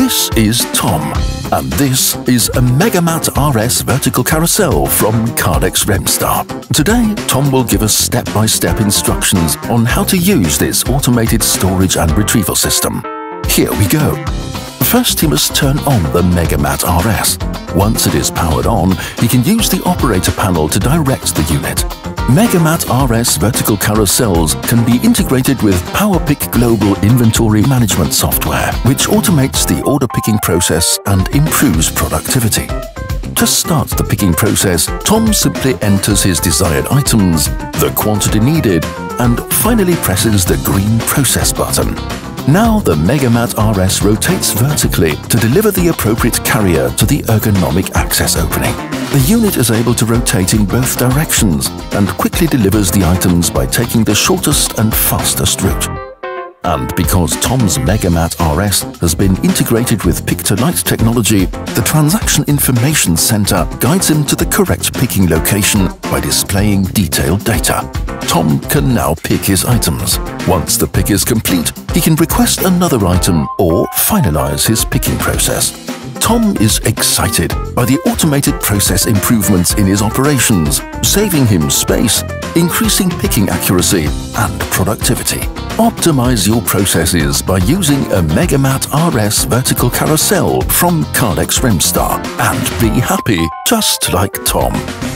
This is Tom, and this is a Megamat RS vertical carousel from Kardex Remstar. Today, Tom will give us step-by-step -step instructions on how to use this automated storage and retrieval system. Here we go. First, he must turn on the Megamat RS. Once it is powered on, he can use the operator panel to direct the unit. Megamat RS vertical carousels can be integrated with PowerPick Global Inventory Management software, which automates the order picking process and improves productivity. To start the picking process, Tom simply enters his desired items, the quantity needed, and finally presses the green process button. Now the Megamat RS rotates vertically to deliver the appropriate carrier to the ergonomic access opening. The unit is able to rotate in both directions and quickly delivers the items by taking the shortest and fastest route. And because Tom's Megamat RS has been integrated with Pick-to-Light technology, the Transaction Information Center guides him to the correct picking location by displaying detailed data. Tom can now pick his items. Once the pick is complete, he can request another item or finalize his picking process. Tom is excited by the automated process improvements in his operations, saving him space, increasing picking accuracy and productivity. Optimize your processes by using a Megamat RS vertical carousel from Kardex Remstar and be happy just like Tom.